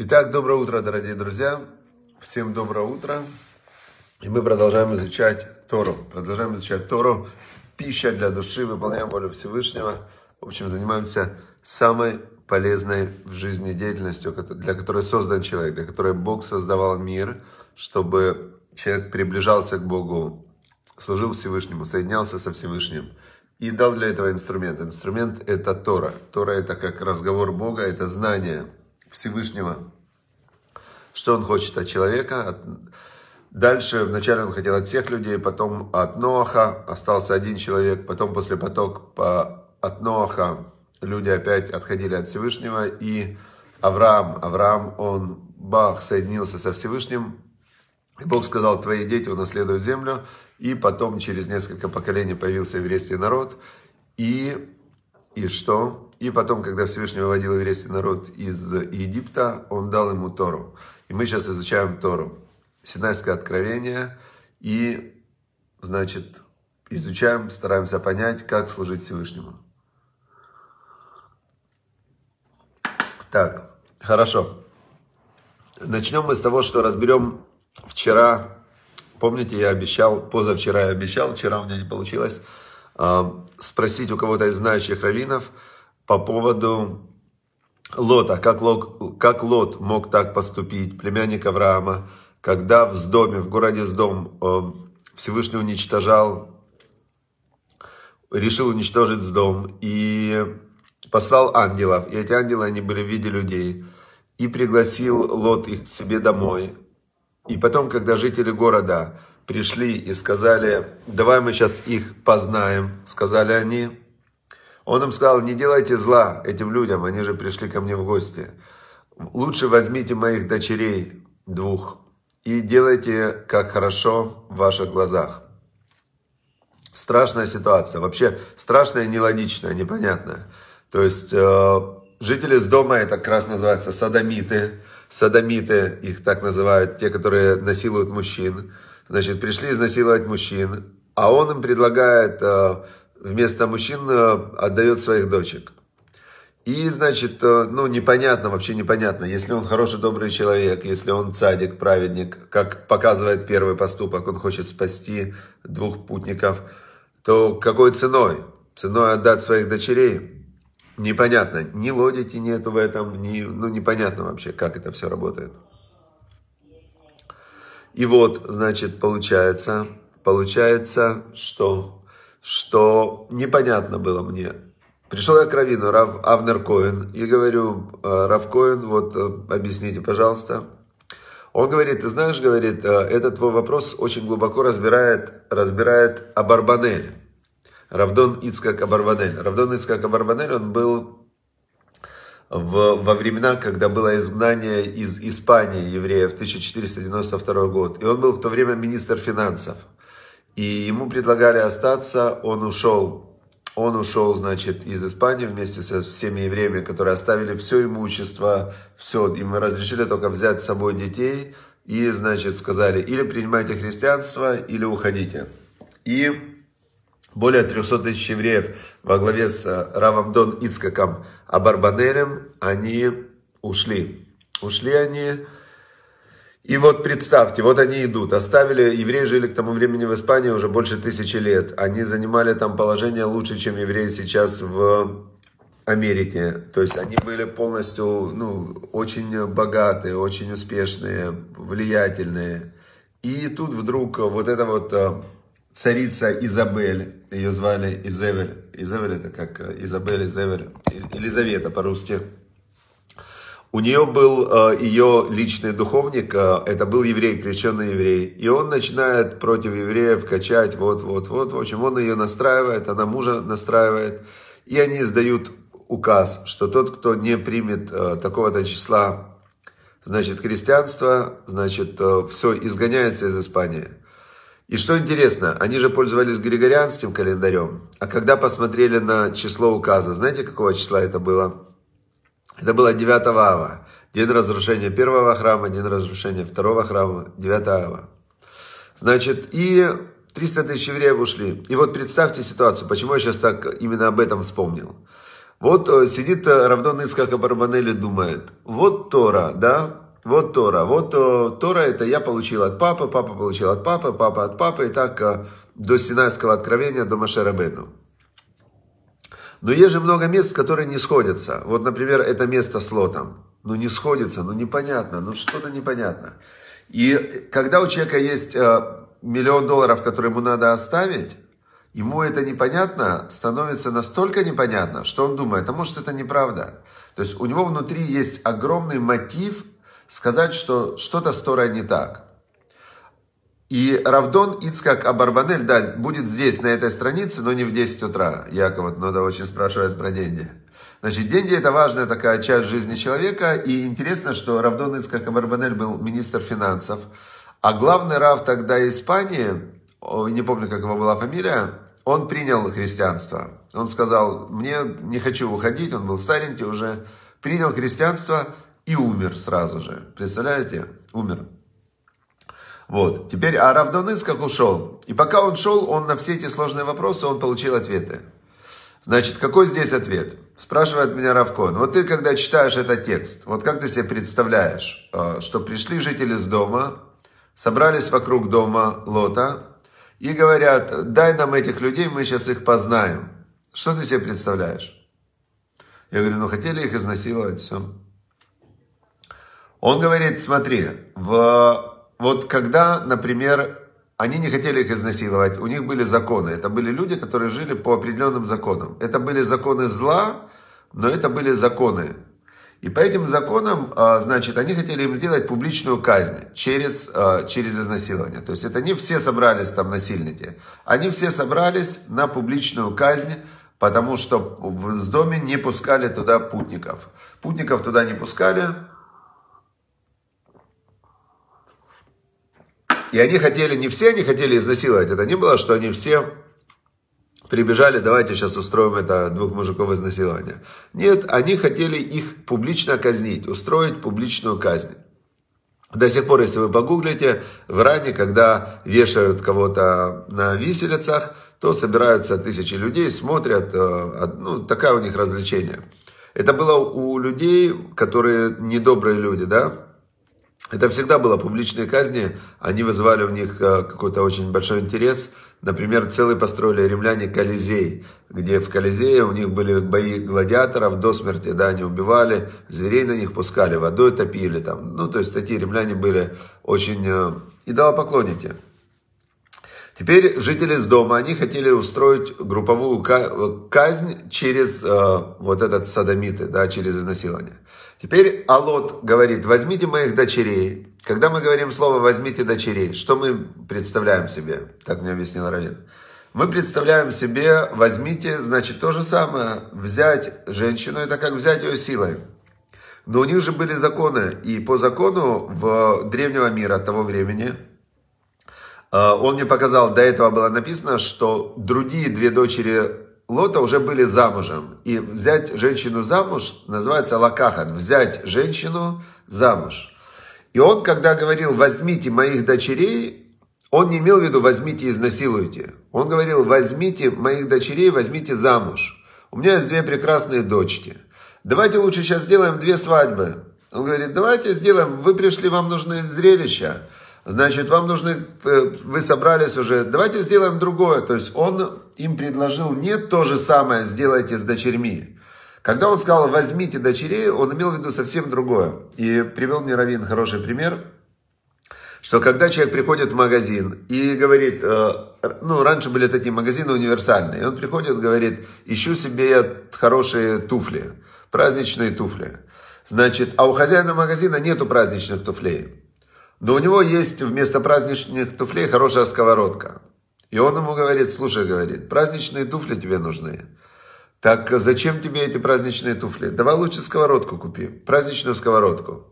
Итак, доброе утро, дорогие друзья. Всем доброе утро. И мы продолжаем изучать Тору. Продолжаем изучать Тору. Пища для души, выполняем волю Всевышнего. В общем, занимаемся самой полезной в жизни деятельностью, для которой создан человек, для которой Бог создавал мир, чтобы человек приближался к Богу, служил Всевышнему, соединялся со Всевышним. И дал для этого инструмент. Инструмент это Тора. Тора это как разговор Бога, это знание – Всевышнего, что он хочет от человека. Дальше, вначале он хотел от всех людей, потом от Ноаха остался один человек, потом после поток по, от Ноаха люди опять отходили от Всевышнего, и Авраам, Авраам, он, бах, соединился со Всевышним, и Бог сказал, твои дети унаследуют землю, и потом через несколько поколений появился еврейский народ, и, и что? И потом, когда Всевышний выводил еврейский народ из Египта, он дал ему Тору. И мы сейчас изучаем Тору. Синайское откровение. И, значит, изучаем, стараемся понять, как служить Всевышнему. Так, хорошо. Начнем мы с того, что разберем вчера. Помните, я обещал, позавчера я обещал, вчера у меня не получилось, а, спросить у кого-то из знающих раввинов – по поводу Лота, как Лот, как Лот мог так поступить, племянник Авраама, когда в Сдоме, в городе Сдом, э, Всевышний уничтожал, решил уничтожить Сдом и послал ангелов. И эти ангелы, они были в виде людей. И пригласил Лот их к себе домой. И потом, когда жители города пришли и сказали, давай мы сейчас их познаем, сказали они, он им сказал, не делайте зла этим людям, они же пришли ко мне в гости. Лучше возьмите моих дочерей двух и делайте, как хорошо в ваших глазах. Страшная ситуация, вообще страшная, нелогичная, непонятная. То есть э, жители с дома, это как раз называется садомиты, садомиты, их так называют, те, которые насилуют мужчин. Значит, пришли изнасиловать мужчин, а он им предлагает э, вместо мужчин э, отдает своих дочек. И, значит, э, ну, непонятно, вообще непонятно, если он хороший, добрый человек, если он цадик, праведник, как показывает первый поступок, он хочет спасти двух путников, то какой ценой? Ценой отдать своих дочерей? Непонятно. Ни логики нету в этом, ни, ну, непонятно вообще, как это все работает. И вот, значит, получается, получается, что что непонятно было мне. Пришел я к Равину, Рав Авнер Коэн, и говорю, «Э, Рав Коэн, вот э, объясните, пожалуйста. Он говорит, ты знаешь, говорит, «Э, этот твой вопрос очень глубоко разбирает, разбирает Абарбанель. Равдон Ицкак Абарбанель. Равдон Ицкак Абарбанель, он был в, во времена, когда было изгнание из Испании евреев, 1492 год. И он был в то время министр финансов. И ему предлагали остаться, он ушел. Он ушел, значит, из Испании вместе со всеми евреями, которые оставили все имущество, все. Им разрешили только взять с собой детей и, значит, сказали, или принимайте христианство, или уходите. И более 300 тысяч евреев во главе с Равом Дон Ицкаком Абарбанелем, они ушли. Ушли они, и вот представьте, вот они идут. Оставили, евреи жили к тому времени в Испании уже больше тысячи лет. Они занимали там положение лучше, чем евреи сейчас в Америке. То есть они были полностью, ну, очень богатые, очень успешные, влиятельные. И тут вдруг вот эта вот э, царица Изабель, ее звали Изевель. Изевель это как э, Изабель, Изевель, Елизавета по-русски. У нее был э, ее личный духовник, э, это был еврей, крещенный еврей. И он начинает против евреев качать, вот-вот-вот. В общем, он ее настраивает, она мужа настраивает. И они издают указ, что тот, кто не примет э, такого-то числа, значит, христианство, значит, все, изгоняется из Испании. И что интересно, они же пользовались григорианским календарем. А когда посмотрели на число указа, знаете, какого числа это было? Это было 9 ава. День разрушения первого храма, день разрушения второго храма, 9 ава. Значит, и 300 тысяч евреев ушли. И вот представьте ситуацию, почему я сейчас так именно об этом вспомнил. Вот э, сидит э, Равдон Ицкак Абарбанель и думает, вот Тора, да, вот Тора, вот э, Тора это я получил от папы, папа получил от папы, папа от папы, и так до Синайского откровения, до Машерабену. Но есть же много мест, которые не сходятся. Вот, например, это место с Лотом. Ну, не сходится, ну, непонятно, ну, что-то непонятно. И когда у человека есть миллион долларов, которые ему надо оставить, ему это непонятно, становится настолько непонятно, что он думает, а может это неправда. То есть у него внутри есть огромный мотив сказать, что что-то с Торой не так. И Равдон Ицкак Абарбанель, да, будет здесь, на этой странице, но не в 10 утра. Яков вот надо очень спрашивает про деньги. Значит, деньги это важная такая часть жизни человека. И интересно, что Равдон Ицкак Абарбанель был министр финансов. А главный Рав тогда Испании, не помню, как его была фамилия, он принял христианство. Он сказал, мне не хочу уходить, он был старенький уже, принял христианство и умер сразу же. Представляете? Умер. Вот. Теперь а Равдоныс как ушел. И пока он шел, он на все эти сложные вопросы, он получил ответы. Значит, какой здесь ответ? Спрашивает меня Равкон. Вот ты, когда читаешь этот текст, вот как ты себе представляешь, э, что пришли жители с дома, собрались вокруг дома Лота, и говорят, дай нам этих людей, мы сейчас их познаем. Что ты себе представляешь? Я говорю, ну хотели их изнасиловать, все. Он говорит, смотри, в, вот когда, например, они не хотели их изнасиловать, у них были законы. Это были люди, которые жили по определенным законам. Это были законы зла, но это были законы. И по этим законам, а, значит, они хотели им сделать публичную казнь через, а, через изнасилование. То есть это не все собрались там насильники. Они все собрались на публичную казнь, потому что в доме не пускали туда путников. Путников туда не пускали. И они хотели, не все они хотели изнасиловать. Это не было, что они все прибежали, давайте сейчас устроим это двух мужиков изнасилования. Нет, они хотели их публично казнить, устроить публичную казнь. До сих пор, если вы погуглите, в Иране, когда вешают кого-то на виселицах, то собираются тысячи людей, смотрят, э, ну, такая у них развлечение. Это было у людей, которые недобрые люди, да, это всегда было публичные казни, они вызывали у них э, какой-то очень большой интерес. Например, целый построили римляне Колизей, где в Колизее у них были бои гладиаторов до смерти, да, они убивали, зверей на них пускали, водой топили там. Ну, то есть такие римляне были очень э, идолопоклонники. Теперь жители с дома, они хотели устроить групповую казнь через э, вот этот садомиты, да, через изнасилование. Теперь Алот говорит, возьмите моих дочерей. Когда мы говорим слово «возьмите дочерей», что мы представляем себе? Так мне объяснил Равин. Мы представляем себе, возьмите, значит, то же самое, взять женщину, это как взять ее силой. Но у них же были законы, и по закону в древнего мира того времени, э, он мне показал, до этого было написано, что другие две дочери Лота уже были замужем. И взять женщину замуж называется лакахат. Взять женщину замуж. И он, когда говорил, возьмите моих дочерей, он не имел в виду, возьмите и изнасилуйте. Он говорил, возьмите моих дочерей, возьмите замуж. У меня есть две прекрасные дочки. Давайте лучше сейчас сделаем две свадьбы. Он говорит, давайте сделаем, вы пришли, вам нужны зрелища. Значит, вам нужны, э, вы собрались уже, давайте сделаем другое. То есть он им предложил не то же самое сделайте с дочерьми. Когда он сказал возьмите дочерей, он имел в виду совсем другое. И привел мне Равин хороший пример, что когда человек приходит в магазин и говорит, э, ну раньше были такие магазины универсальные, и он приходит и говорит, ищу себе хорошие туфли, праздничные туфли. Значит, а у хозяина магазина нету праздничных туфлей. Но у него есть вместо праздничных туфлей хорошая сковородка. И он ему говорит, слушай, говорит, праздничные туфли тебе нужны. Так зачем тебе эти праздничные туфли? Давай лучше сковородку купи, праздничную сковородку.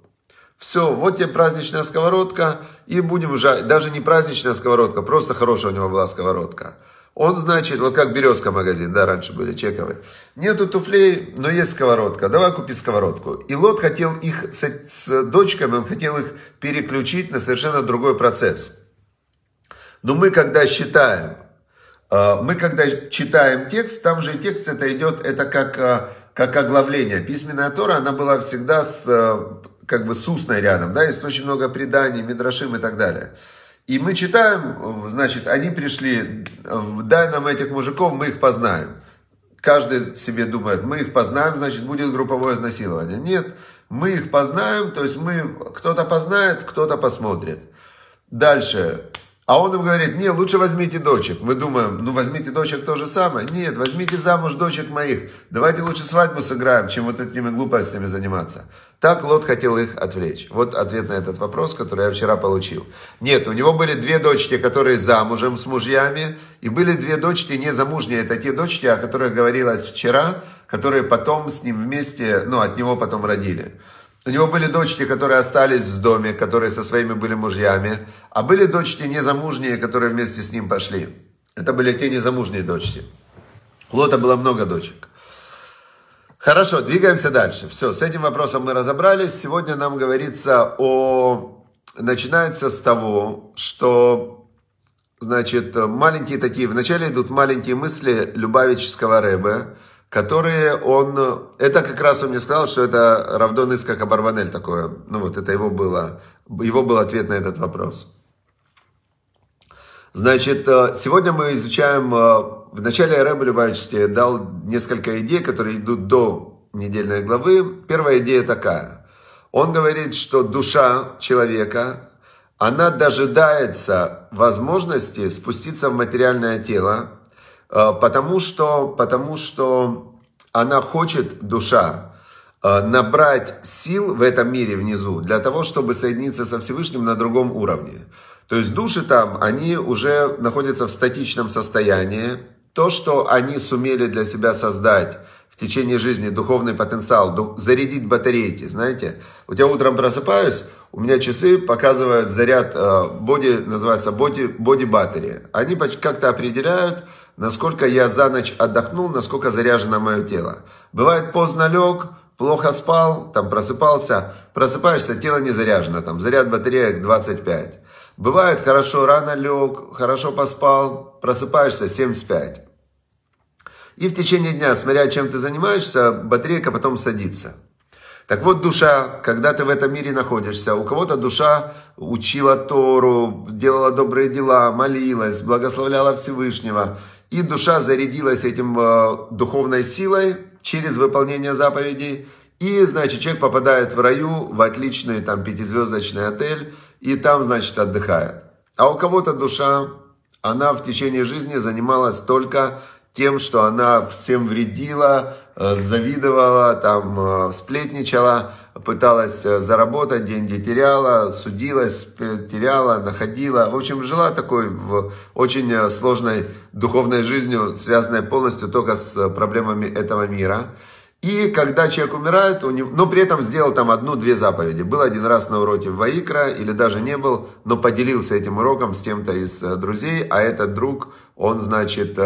Все, вот тебе праздничная сковородка, и будем уже, даже не праздничная сковородка, просто хорошая у него была сковородка. Он, значит, вот как березка магазин, да, раньше были чековые. Нету туфлей, но есть сковородка. Давай купи сковородку. И Лот хотел их с, с дочками, он хотел их переключить на совершенно другой процесс. Но мы когда считаем, э, мы когда читаем текст, там же текст это идет, это как, э, как оглавление. Письменная Тора, она была всегда с, э, как бы с устной рядом, да, есть очень много преданий, мидрашим и так далее. И мы читаем, значит, они пришли, дай нам этих мужиков, мы их познаем. Каждый себе думает, мы их познаем, значит, будет групповое изнасилование. Нет, мы их познаем, то есть мы, кто-то познает, кто-то посмотрит. Дальше, а он им говорит, не, лучше возьмите дочек. Мы думаем, ну возьмите дочек то же самое. Нет, возьмите замуж дочек моих. Давайте лучше свадьбу сыграем, чем вот этими глупостями заниматься. Так Лот хотел их отвлечь. Вот ответ на этот вопрос, который я вчера получил. Нет, у него были две дочки, которые замужем с мужьями, и были две дочки незамужние. Это те дочки, о которых говорилось вчера, которые потом с ним вместе, ну, от него потом родили. У него были дочки, которые остались в доме, которые со своими были мужьями, а были дочки незамужние, которые вместе с ним пошли. Это были те незамужние дочки. У Лота было много дочек. Хорошо, двигаемся дальше. Все, с этим вопросом мы разобрались. Сегодня нам говорится о... Начинается с того, что, значит, маленькие такие... Вначале идут маленькие мысли Любавического Рэбе, которые он... Это как раз он мне сказал, что это Равдон Искак Абарбанель такое. Ну вот, это его было, его был ответ на этот вопрос. Значит, э, сегодня мы изучаем... Э, в начале Рэбе Любавичский дал несколько идей, которые идут до недельной главы. Первая идея такая. Он говорит, что душа человека, она дожидается возможности спуститься в материальное тело, потому что, потому что она хочет, душа, э, набрать сил в этом мире внизу для того, чтобы соединиться со Всевышним на другом уровне. То есть души там, они уже находятся в статичном состоянии. То, что они сумели для себя создать течение жизни, духовный потенциал, зарядить батарейки, знаете. Вот я утром просыпаюсь, у меня часы показывают заряд, боди, э, называется боди, боди батареи. Они как-то определяют, насколько я за ночь отдохнул, насколько заряжено мое тело. Бывает поздно лег, плохо спал, там просыпался, просыпаешься, тело не заряжено, там заряд батареек 25. Бывает хорошо рано лег, хорошо поспал, просыпаешься 75. И в течение дня, смотря чем ты занимаешься, батарейка потом садится. Так вот, душа, когда ты в этом мире находишься, у кого-то душа учила Тору, делала добрые дела, молилась, благословляла Всевышнего, и душа зарядилась этим э, духовной силой через выполнение заповедей, и, значит, человек попадает в раю, в отличный там пятизвездочный отель, и там, значит, отдыхает. А у кого-то душа, она в течение жизни занималась только тем, что она всем вредила, э, завидовала, там, э, сплетничала, пыталась э, заработать, деньги теряла, судилась, теряла, находила. В общем, жила такой в очень сложной духовной жизнью, связанной полностью только с проблемами этого мира. И когда человек умирает, у него, но при этом сделал там одну-две заповеди. Был один раз на уроке в Ваикра, или даже не был, но поделился этим уроком с кем-то из друзей, а этот друг, он, значит,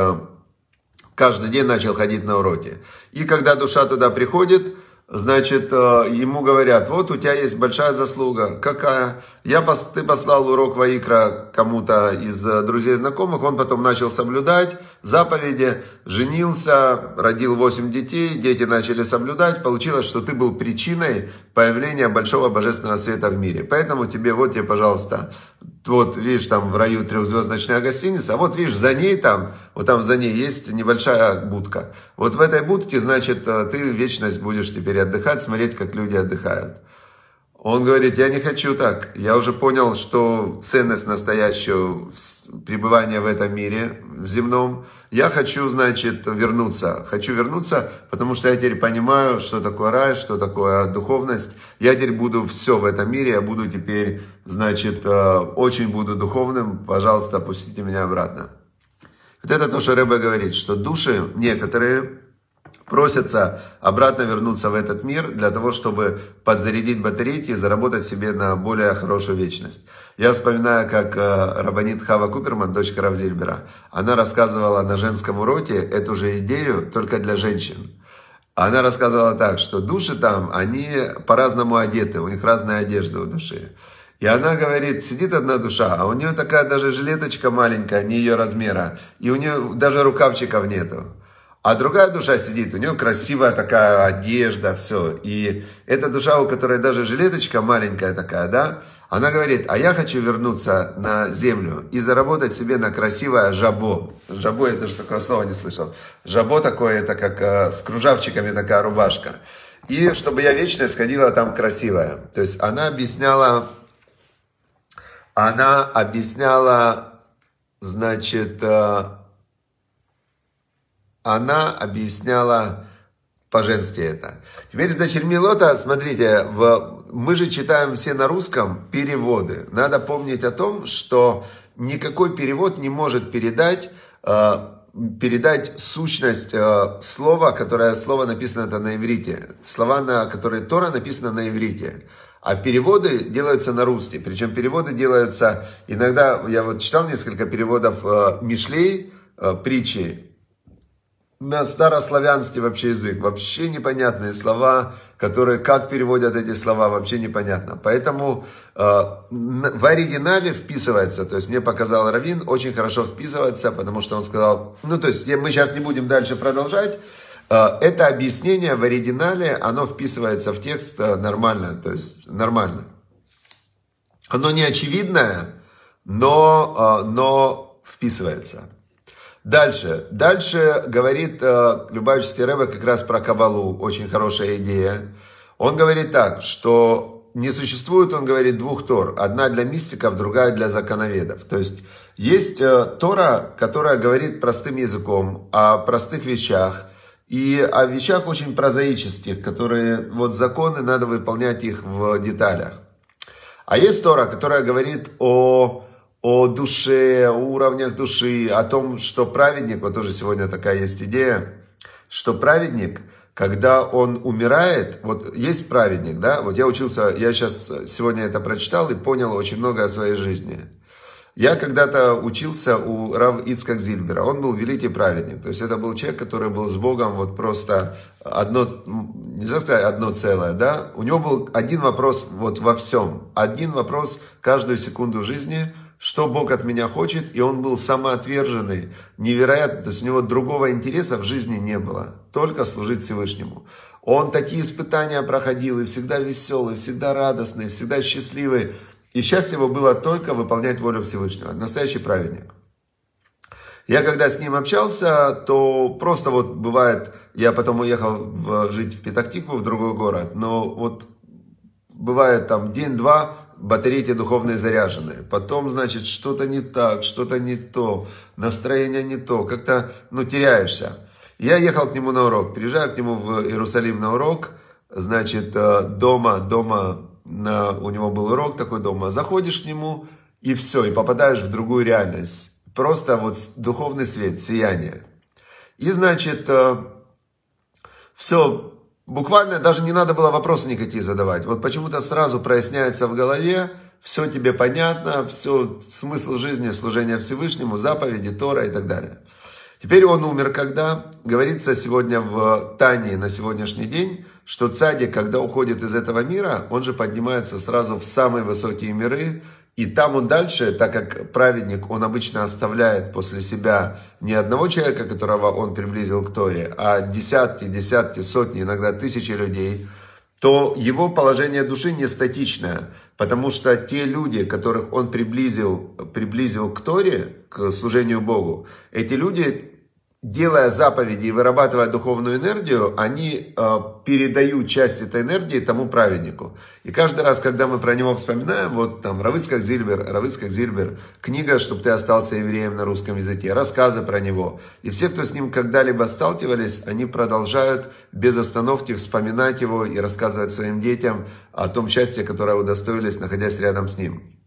каждый день начал ходить на уроки. И когда душа туда приходит, значит, э, ему говорят, вот у тебя есть большая заслуга. Какая? Я, ты послал урок Ваикра кому-то из э, друзей знакомых, он потом начал соблюдать заповеди, женился, родил 8 детей, дети начали соблюдать. Получилось, что ты был причиной появления большого божественного света в мире. Поэтому тебе, вот тебе, пожалуйста, вот видишь, там в раю трехзвездочная гостиница, а вот видишь, за ней там, вот там за ней есть небольшая будка. Вот в этой будке, значит, э, ты вечность будешь теперь отдыхать, смотреть, как люди отдыхают. Он говорит, я не хочу так. Я уже понял, что ценность настоящего пребывания в этом мире, в земном, я хочу, значит, вернуться. Хочу вернуться, потому что я теперь понимаю, что такое рай, что такое духовность. Я теперь буду все в этом мире, я буду теперь, значит, э, очень буду духовным. Пожалуйста, пустите меня обратно. Вот это то, что Рэбе говорит, что души некоторые просятся обратно вернуться в этот мир для того, чтобы подзарядить батарейки и заработать себе на более хорошую вечность. Я вспоминаю, как э, Рабанит Хава Куперман, дочка Равзильбера, она рассказывала на женском уроке эту же идею, только для женщин. Она рассказывала так, что души там, они по-разному одеты, у них разная одежда у души. И она говорит, сидит одна душа, а у нее такая даже жилеточка маленькая, не ее размера, и у нее даже рукавчиков нету. А другая душа сидит, у нее красивая такая одежда, все. И эта душа, у которой даже жилеточка маленькая такая, да, она говорит, а я хочу вернуться на землю и заработать себе на красивое жабо. Жабо, я даже такое слово не слышал. Жабо такое, это как э, с кружавчиками такая рубашка. И чтобы я вечно сходила там красивая. То есть она объясняла, она объясняла, значит, э, она объясняла по-женски это. Теперь, значит, Милота, смотрите, в, мы же читаем все на русском переводы. Надо помнить о том, что никакой перевод не может передать, э, передать сущность э, слова, которое слово написано это на иврите. Слова, на которые Тора написано на иврите. А переводы делаются на русский. Причем переводы делаются, иногда, я вот читал несколько переводов э, Мишлей, э, притчи, на старославянский вообще язык. Вообще непонятные слова, которые, как переводят эти слова, вообще непонятно. Поэтому э, в оригинале вписывается, то есть мне показал Равин, очень хорошо вписывается, потому что он сказал, ну то есть мы сейчас не будем дальше продолжать, э, это объяснение в оригинале, оно вписывается в текст э, нормально, то есть нормально. Оно не очевидное, но, э, но вписывается. Дальше. Дальше говорит э, Любавичский Рэбе как раз про Кабалу. Очень хорошая идея. Он говорит так, что не существует, он говорит, двух Тор. Одна для мистиков, другая для законоведов. То есть есть э, Тора, которая говорит простым языком о простых вещах. И о вещах очень прозаических, которые, вот законы, надо выполнять их в деталях. А есть Тора, которая говорит о о душе, о уровнях души, о том, что праведник, вот тоже сегодня такая есть идея, что праведник, когда он умирает, вот есть праведник, да, вот я учился, я сейчас сегодня это прочитал и понял очень много о своей жизни. Я когда-то учился у Рав Ицкак Зильбера, он был великий праведник, то есть это был человек, который был с Богом вот просто одно, нельзя сказать одно целое, да, у него был один вопрос вот во всем, один вопрос каждую секунду жизни – что Бог от меня хочет, и он был самоотверженный, невероятно, то есть у него другого интереса в жизни не было, только служить Всевышнему. Он такие испытания проходил, и всегда веселый, всегда радостный, всегда счастливый, и счастье его было только выполнять волю Всевышнего, настоящий праведник. Я когда с ним общался, то просто вот бывает, я потом уехал в, жить в Петахтику, в другой город, но вот бывает там день-два, батарейки духовные заряжены. Потом, значит, что-то не так, что-то не то, настроение не то, как-то, ну, теряешься. Я ехал к нему на урок, приезжаю к нему в Иерусалим на урок, значит, э, дома, дома, на, у него был урок такой дома, заходишь к нему, и все, и попадаешь в другую реальность. Просто вот духовный свет, сияние. И, значит, э, все, Буквально даже не надо было вопросы никакие задавать. Вот почему-то сразу проясняется в голове, все тебе понятно, все, смысл жизни, служение Всевышнему, заповеди, Тора и так далее. Теперь он умер когда? Говорится сегодня в Тане на сегодняшний день, что цадик, когда уходит из этого мира, он же поднимается сразу в самые высокие миры, и там он дальше, так как праведник, он обычно оставляет после себя не одного человека, которого он приблизил к Торе, а десятки, десятки, сотни, иногда тысячи людей, то его положение души не статичное, потому что те люди, которых он приблизил, приблизил к Торе, к служению Богу, эти люди делая заповеди и вырабатывая духовную энергию, они э, передают часть этой энергии тому праведнику. И каждый раз, когда мы про него вспоминаем, вот там Равыцкак Зильбер, Равыцкак Зильбер, книга «Чтобы ты остался евреем» на русском языке, рассказы про него. И все, кто с ним когда-либо сталкивались, они продолжают без остановки вспоминать его и рассказывать своим детям о том счастье, которое удостоились, находясь рядом с ним.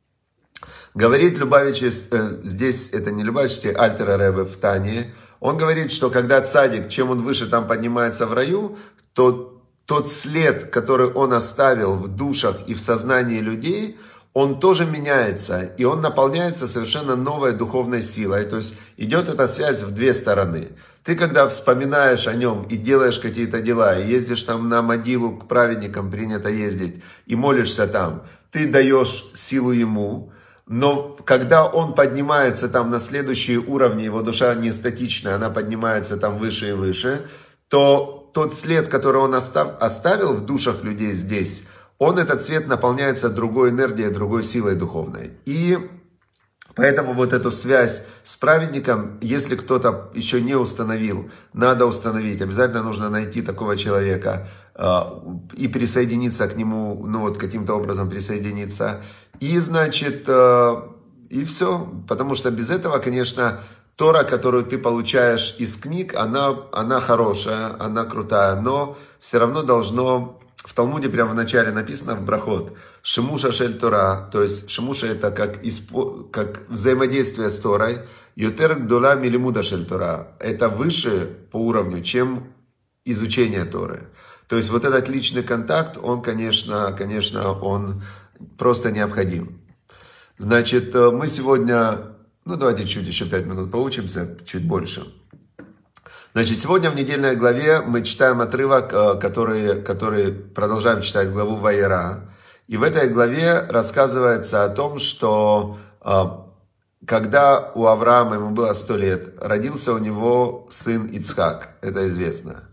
Говорит Любавич, э, здесь это не Любавич, а Альтера Ребе в Тане, он говорит, что когда цадик, чем он выше там поднимается в раю, то тот след, который он оставил в душах и в сознании людей, он тоже меняется, и он наполняется совершенно новой духовной силой. То есть идет эта связь в две стороны. Ты когда вспоминаешь о нем и делаешь какие-то дела, и ездишь там на могилу к праведникам, принято ездить, и молишься там, ты даешь силу ему, но когда он поднимается там на следующие уровни, его душа не статичная, она поднимается там выше и выше, то тот след, который он остав, оставил в душах людей здесь, он этот свет наполняется другой энергией, другой силой духовной. И Поэтому вот эту связь с праведником, если кто-то еще не установил, надо установить. Обязательно нужно найти такого человека э, и присоединиться к нему, ну вот каким-то образом присоединиться. И значит, э, и все. Потому что без этого, конечно, Тора, которую ты получаешь из книг, она, она хорошая, она крутая, но все равно должно в Талмуде прямо в начале написано в Брахот Шимуша Шель Тора, то есть Шимуша это как, испо, как взаимодействие с Торой, Йотер Гдола Милимуда Шель Тора, это выше по уровню, чем изучение Торы. То есть вот этот личный контакт, он, конечно, конечно, он просто необходим. Значит, э, мы сегодня, ну давайте чуть еще пять минут поучимся, чуть больше. Значит, сегодня в недельной главе мы читаем отрывок, э, который, который продолжаем читать главу Ваера. И в этой главе рассказывается о том, что э, когда у Авраама ему было сто лет, родился у него сын Ицхак, это известно.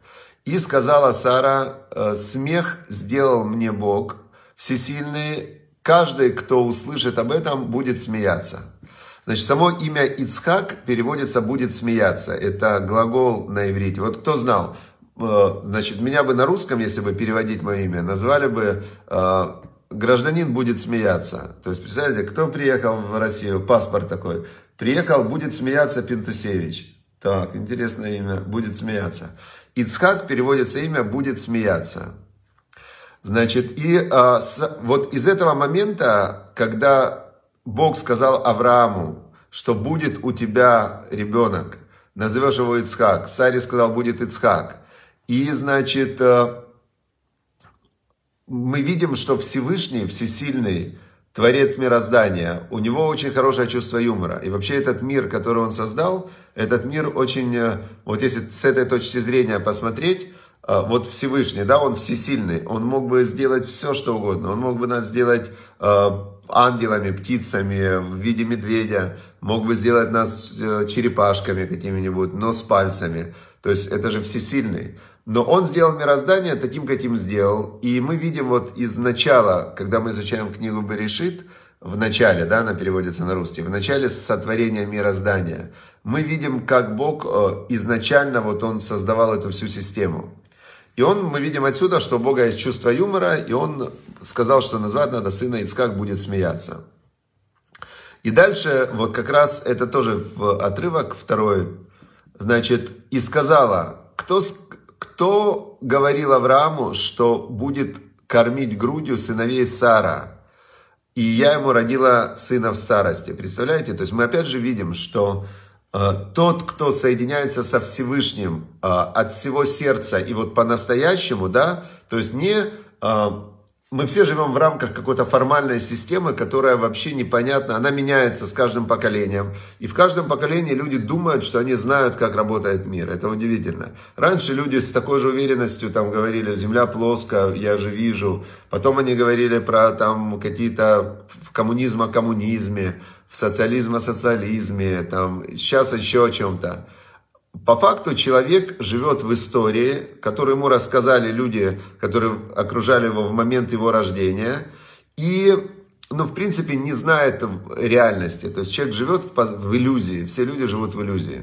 И сказала Сара, «Э, смех сделал мне Бог, всесильный, каждый, кто услышит об этом, будет смеяться. Значит, само имя Ицхак переводится «будет смеяться». Это глагол на иврите. Вот кто знал, э, значит, меня бы на русском, если бы переводить мое имя, назвали бы э, «гражданин будет смеяться». То есть, представляете, кто приехал в Россию, паспорт такой, приехал, будет смеяться Пинтусевич. Так, интересное имя, будет смеяться. Ицхак переводится имя «будет смеяться». Значит, и а, с, вот из этого момента, когда Бог сказал Аврааму, что будет у тебя ребенок, назовешь его Ицхак. Саре сказал, будет Ицхак. И, значит, э, мы видим, что Всевышний, Всесильный, Творец мироздания, у него очень хорошее чувство юмора. И вообще этот мир, который он создал, этот мир очень, э, вот если с этой точки зрения посмотреть, э, вот Всевышний, да, он всесильный, он мог бы сделать все, что угодно. Он мог бы нас сделать ангелами, птицами, в виде медведя, мог бы сделать нас э, черепашками какими-нибудь, но с пальцами. То есть это же всесильный. Но он сделал мироздание таким, каким сделал. И мы видим вот из начала, когда мы изучаем книгу Берешит, в начале, да, она переводится на русский, в начале сотворения мироздания, мы видим, как Бог э, изначально вот он создавал эту всю систему. И он, мы видим отсюда, что у Бога есть чувство юмора, и он сказал, что назвать надо сына Ицкак будет смеяться. И дальше, вот как раз это тоже в отрывок второй, значит, и сказала, кто, кто говорил Аврааму, что будет кормить грудью сыновей Сара, и я ему родила сына в старости. Представляете? То есть мы опять же видим, что Э, тот, кто соединяется со Всевышним э, от всего сердца и вот по-настоящему, да, то есть не э, мы все живем в рамках какой-то формальной системы, которая вообще непонятна, она меняется с каждым поколением. И в каждом поколении люди думают, что они знают, как работает мир. Это удивительно. Раньше люди с такой же уверенностью там говорили, земля плоская, я же вижу. Потом они говорили про там какие-то коммунизм о коммунизме в социализм о социализме, там, сейчас еще о чем-то. По факту человек живет в истории, которую ему рассказали люди, которые окружали его в момент его рождения, и, ну, в принципе, не знает реальности. То есть человек живет в, в иллюзии, все люди живут в иллюзии.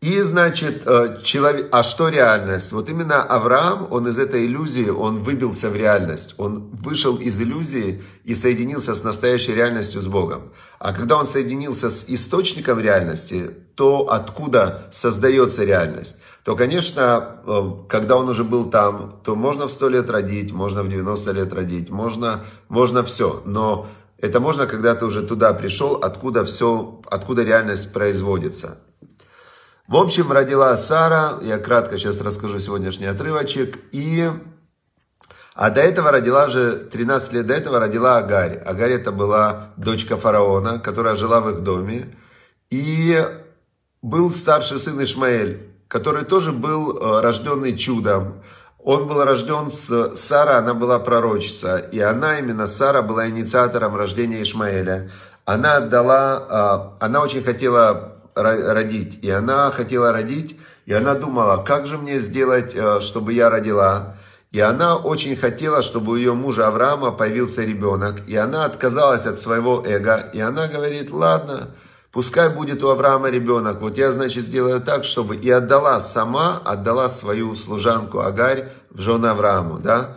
И, значит, э, человек, а что реальность? Вот именно Авраам, он из этой иллюзии, он выбился в реальность. Он вышел из иллюзии и соединился с настоящей реальностью, с Богом. А когда он соединился с источником реальности, то откуда создается реальность, то, конечно, э, когда он уже был там, то можно в 100 лет родить, можно в 90 лет родить, можно, можно все. Но это можно, когда ты уже туда пришел, откуда все, откуда реальность производится. В общем, родила Сара, я кратко сейчас расскажу сегодняшний отрывочек, и... А до этого родила же, 13 лет до этого родила Агарь. Агарь это была дочка фараона, которая жила в их доме. И был старший сын Ишмаэль, который тоже был э, рожденный чудом. Он был рожден с Сара, она была пророчица, и она, именно Сара, была инициатором рождения Ишмаэля. Она отдала, а, она очень хотела родить, и она хотела родить, и она думала, как же мне сделать, э, чтобы я родила. И она очень хотела, чтобы у ее мужа Авраама появился ребенок. И она отказалась от своего эго. И она говорит, ладно, пускай будет у Авраама ребенок. Вот я, значит, сделаю так, чтобы... И отдала сама, отдала свою служанку Агарь в жены Аврааму, да.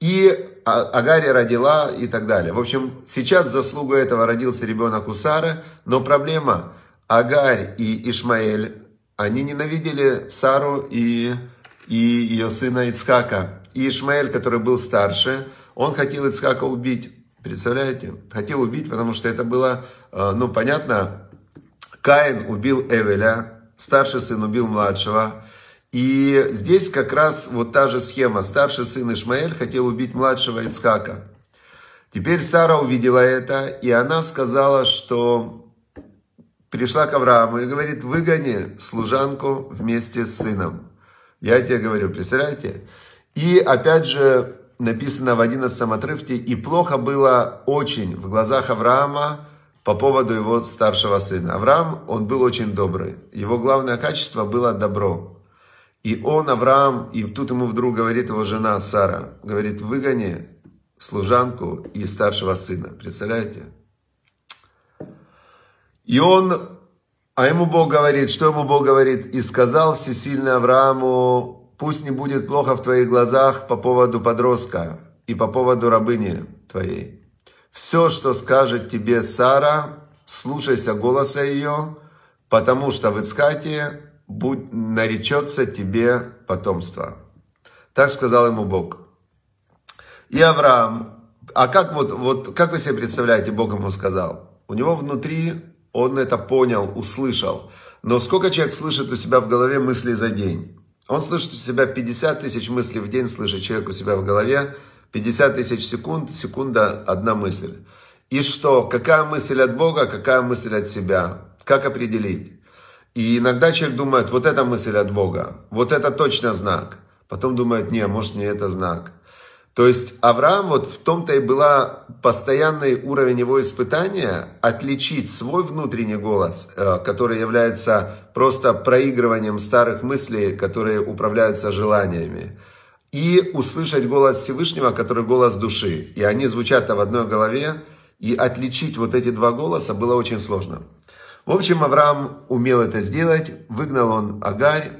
И а, Агарь родила и так далее. В общем, сейчас заслугу этого родился ребенок у Сары. Но проблема, Агарь и Ишмаэль, они ненавидели Сару и, и ее сына Ицхака. И Ишмаэль, который был старше, он хотел Ицхака убить. Представляете? Хотел убить, потому что это было, э, ну, понятно, Каин убил Эвеля, старший сын убил младшего. И здесь как раз вот та же схема. Старший сын Ишмаэль хотел убить младшего Ицхака. Теперь Сара увидела это, и она сказала, что пришла к Аврааму и говорит, выгони служанку вместе с сыном. Я тебе говорю, представляете? И опять же написано в 11 отрывке, и плохо было очень в глазах Авраама по поводу его старшего сына. Авраам, он был очень добрый. Его главное качество было добро. И он, Авраам, и тут ему вдруг говорит его жена Сара, говорит, выгони служанку и старшего сына. Представляете? И он, а ему Бог говорит, что ему Бог говорит? И сказал всесильный Аврааму, Пусть не будет плохо в твоих глазах по поводу подростка и по поводу рабыни твоей. Все, что скажет тебе Сара, слушайся голоса ее, потому что в Ицкате будь, наречется тебе потомство. Так сказал ему Бог. И Авраам, а как вот, вот как вы себе представляете, Бог ему сказал? У него внутри он это понял, услышал. Но сколько человек слышит у себя в голове мысли за день? Он слышит у себя 50 тысяч мыслей в день, слышит человек у себя в голове, 50 тысяч секунд, секунда одна мысль. И что? Какая мысль от Бога, какая мысль от себя? Как определить? И иногда человек думает, вот эта мысль от Бога, вот это точно знак. Потом думает, не, может не это знак. То есть Авраам, вот в том-то и была постоянный уровень его испытания, отличить свой внутренний голос, э, который является просто проигрыванием старых мыслей, которые управляются желаниями, и услышать голос Всевышнего, который голос души. И они звучат в одной голове, и отличить вот эти два голоса было очень сложно. В общем, Авраам умел это сделать, выгнал он Агарь,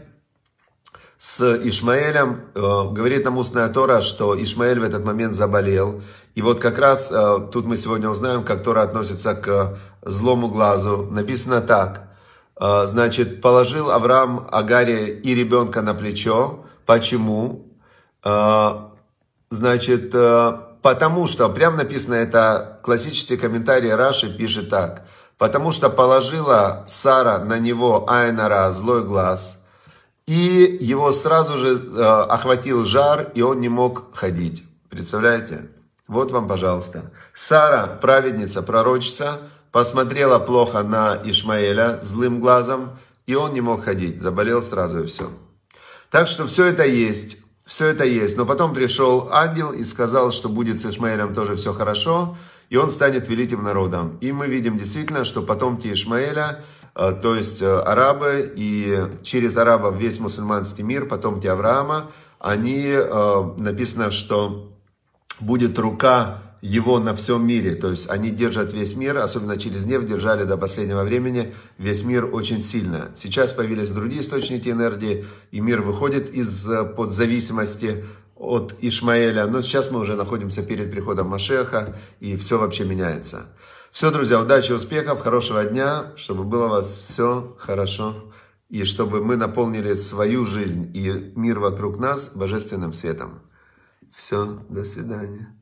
с Ишмаэлем. Э, говорит нам устная Тора, что Ишмаэль в этот момент заболел. И вот как раз э, тут мы сегодня узнаем, как Тора относится к злому глазу. Написано так. Э, значит, положил Авраам Агаре и ребенка на плечо. Почему? Значит, потому что, прям написано это, классический комментарий Раши пишет так. Потому что положила Сара на него Айнара злой глаз – и его сразу же э, охватил жар, и он не мог ходить. Представляете? Вот вам, пожалуйста. Сара, праведница, пророчица, посмотрела плохо на Ишмаэля злым глазом, и он не мог ходить. Заболел сразу и все. Так что все это есть. Все это есть. Но потом пришел ангел и сказал, что будет с Ишмаэлем тоже все хорошо, и он станет великим народом. И мы видим действительно, что потомки Ишмаэля – то есть э, арабы и через арабов весь мусульманский мир, потомки Авраама, они, э, написано, что будет рука его на всем мире, то есть они держат весь мир, особенно через нефть держали до последнего времени весь мир очень сильно. Сейчас появились другие источники энергии, и мир выходит из-под зависимости от Ишмаэля, но сейчас мы уже находимся перед приходом Машеха, и все вообще меняется. Все, друзья, удачи, успехов, хорошего дня, чтобы было у вас все хорошо, и чтобы мы наполнили свою жизнь и мир вокруг нас божественным светом. Все, до свидания.